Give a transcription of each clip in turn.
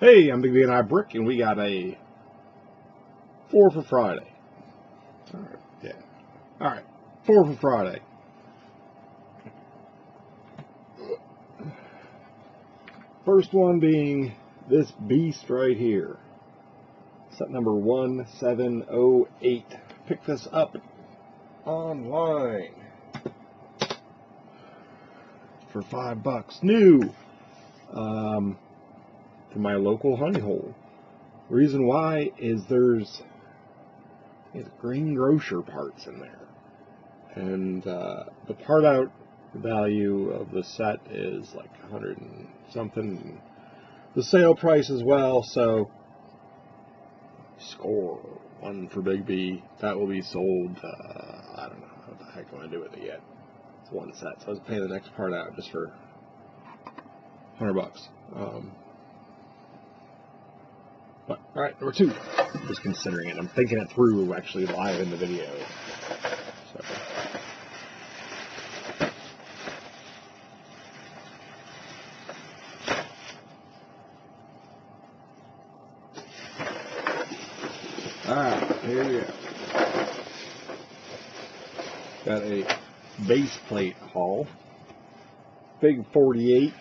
Hey, I'm Big B and I Brick, and we got a four for Friday. All right, yeah. All right, four for Friday. First one being this beast right here. Set number 1708. Pick this up online for five bucks. New um, to my local honey hole. Reason why is there's it's green grocer parts in there. And uh, the part out value of the set is like 100 and something. The sale price as well, so score one for Big B. That will be sold. Uh, I don't know what the heck I'm gonna do with it yet. It's one set, so I was paying the next part out just for 100 bucks. Um, but all right, number two. Just considering it, I'm thinking it through actually live in the video. So. Alright, here we go. Got a base plate haul. Big 48.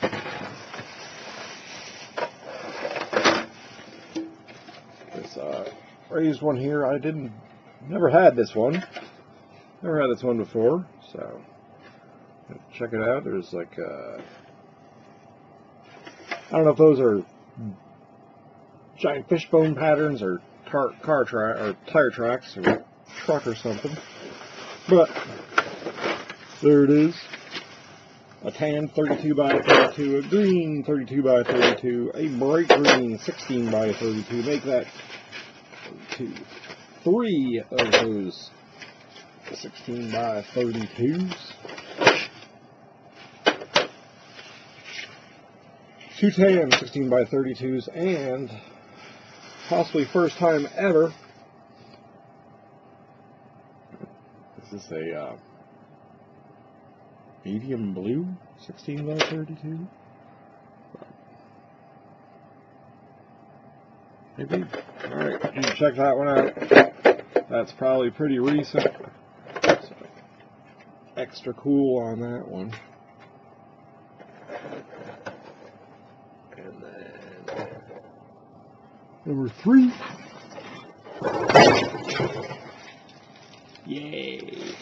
This uh, raised one here. I didn't, never had this one. Never had this one before, so check it out. There's like, uh, I don't know if those are giant fishbone patterns or car, car track or tire tracks or truck or something. But there it is. A tan 32 by 32, a green 32 by 32, a bright green 16 by 32. Make that two, three of those 16 by 32s. Two tan 16 by 32s and possibly first time ever. This is a uh, medium blue 16 by 32. Maybe. Alright, you can check that one out. That's probably pretty recent. Extra cool on that one. And then number three. Yay.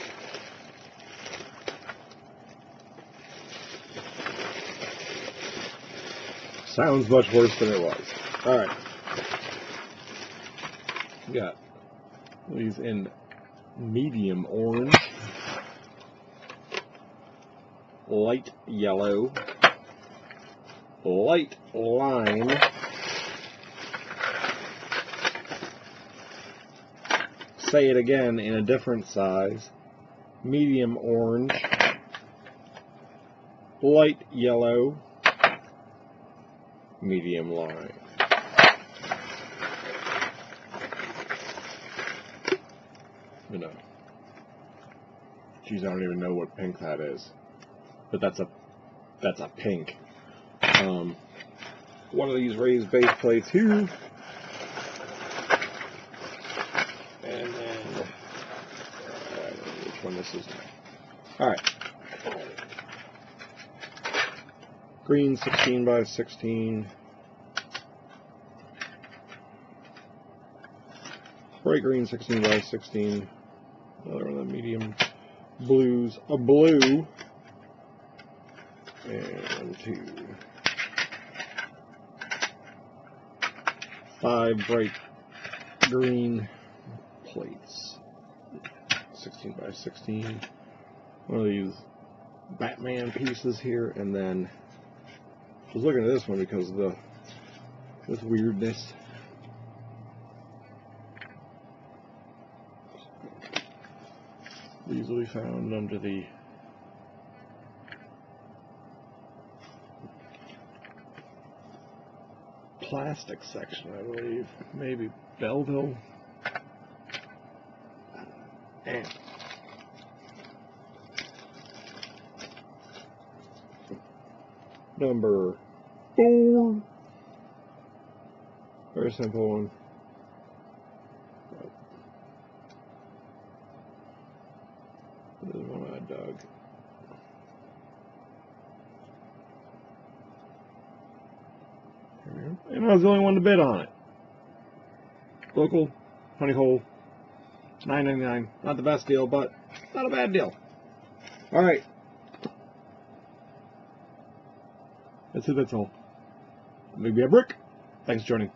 Sounds much worse than it was. Alright. Got? These in medium orange, light yellow, light lime, say it again in a different size, medium orange, light yellow, medium lime. You know. Geez, I don't even know what pink that is. But that's a that's a pink. Um, one of these raised base plates here. And then know which one this is. Alright. Green 16 by 16. Bright green 16 by 16. Another one of the medium blues. A blue. And two. Five bright green plates. 16 by 16. One of these Batman pieces here, and then I was looking at this one because of the this weirdness. These will be found under the plastic section, I believe. Maybe Belville. And number four. Very simple one. This is And I was the only one to bid on it. Local honey hole, nine ninety nine. Not the best deal, but not a bad deal. All right. That's it. That's all. Maybe a brick. Thanks for joining.